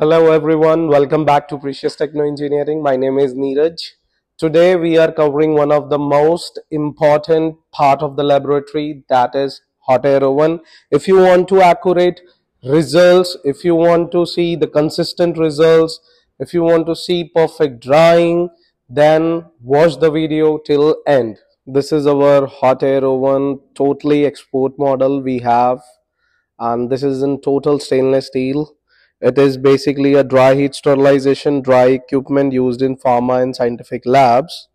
Hello everyone, welcome back to Precious Techno Engineering. My name is Neeraj. Today we are covering one of the most important part of the laboratory that is hot air oven. If you want to accurate results, if you want to see the consistent results, if you want to see perfect drying, then watch the video till end. This is our hot air oven totally export model we have and this is in total stainless steel it is basically a dry heat sterilization dry equipment used in pharma and scientific labs.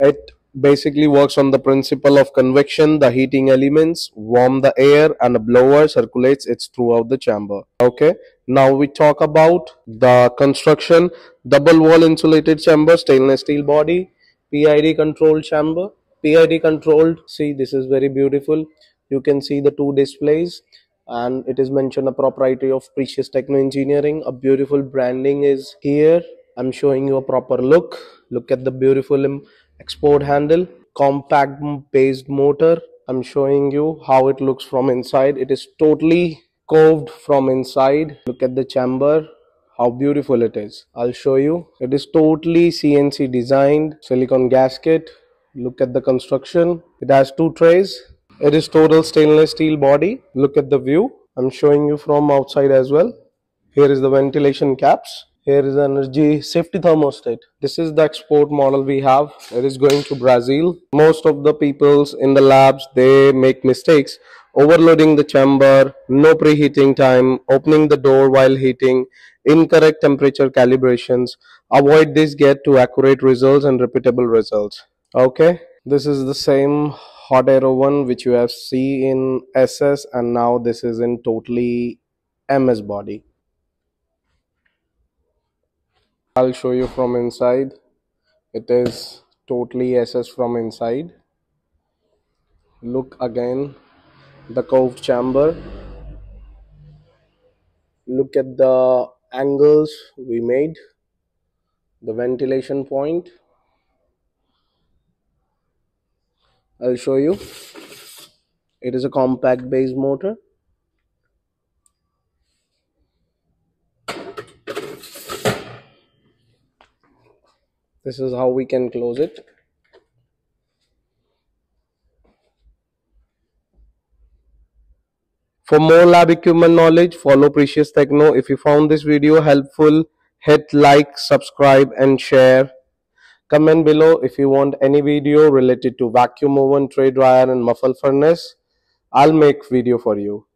It basically works on the principle of convection. The heating elements warm the air and a blower circulates it throughout the chamber. Okay. Now we talk about the construction. Double wall insulated chamber, stainless steel body, PID controlled chamber. PID controlled. See, this is very beautiful. You can see the two displays and it is mentioned a proprietary of precious techno engineering. A beautiful branding is here. I'm showing you a proper look. Look at the beautiful export handle. Compact based motor. I'm showing you how it looks from inside. It is totally curved from inside. Look at the chamber how beautiful it is. I'll show you. It is totally cnc designed. Silicon gasket. Look at the construction. It has two trays it is total stainless steel body. Look at the view. I'm showing you from outside as well. Here is the ventilation caps. Here is energy safety thermostat. This is the export model we have. It is going to Brazil. Most of the peoples in the labs, they make mistakes. Overloading the chamber, no preheating time, opening the door while heating, incorrect temperature calibrations. Avoid this, get to accurate results and repeatable results. Okay, this is the same hot air oven which you have seen in SS and now this is in totally MS body. I'll show you from inside. It is totally SS from inside. Look again the curved chamber. Look at the angles we made. The ventilation point I'll show you it is a compact base motor this is how we can close it For more lab equipment knowledge, follow Precious Techno. If you found this video helpful, hit like, subscribe and share. Comment below if you want any video related to vacuum oven, tray dryer and muffle furnace. I'll make video for you.